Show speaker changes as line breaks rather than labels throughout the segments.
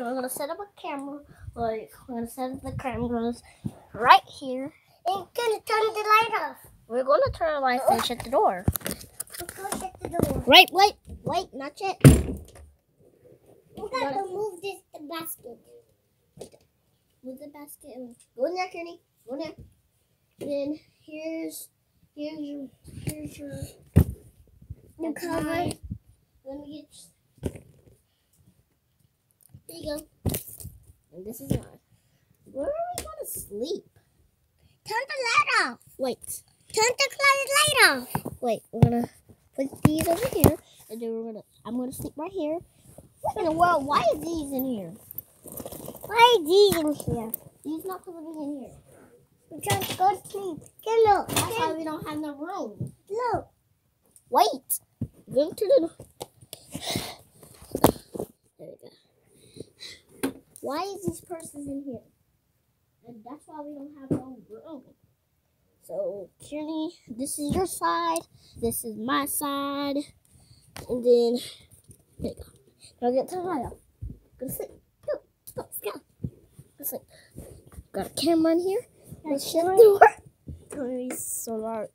So we're gonna set up a camera. Like we're gonna set up the cameras right here.
And gonna turn the light off.
We're gonna turn the lights and shut the door.
Shut the door.
Right, wait, wait, not yet.
We got to move this the basket.
Move the basket and go in there, Kenny. Go in there. Then here's here's your here's your that's
cover.
Let me get there you go. And this is mine. Where are we gonna sleep?
Turn the light off.
Wait,
Turn the closet light off.
wait. We're gonna put these over here, and then we're gonna. I'm gonna sleep right here. What in the world? Why is these in here?
Why are these in here?
These not supposed to be in here.
We're trying to go to sleep. Get look.
That's why we don't have no room.
look.
Wait. Go to the. There we go. Why is these purses in here? And that's why we don't have no room. So, Kearney, this is your side. This is my side. And then, there you go. Now get to the light off. Go to sleep. Go. Go. Go. Go sleep. Got a camera in here. Let's shut the door. It's gonna be so dark.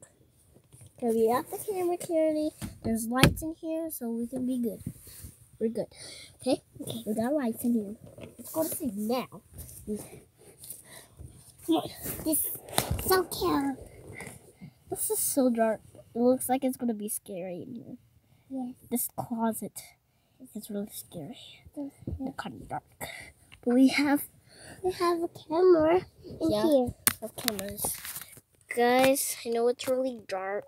Gonna be at the camera, Kearney. There's lights in here, so we can be good. We're good. Okay? Okay. We got lights in here. Let's go to sleep now. Come on.
This so cute.
This is so dark. It looks like it's gonna be scary in here.
Yes.
This closet is really scary. It's kind of dark. But we have
We have a camera in
Yeah.
here.
our cameras. Guys, I know it's really dark.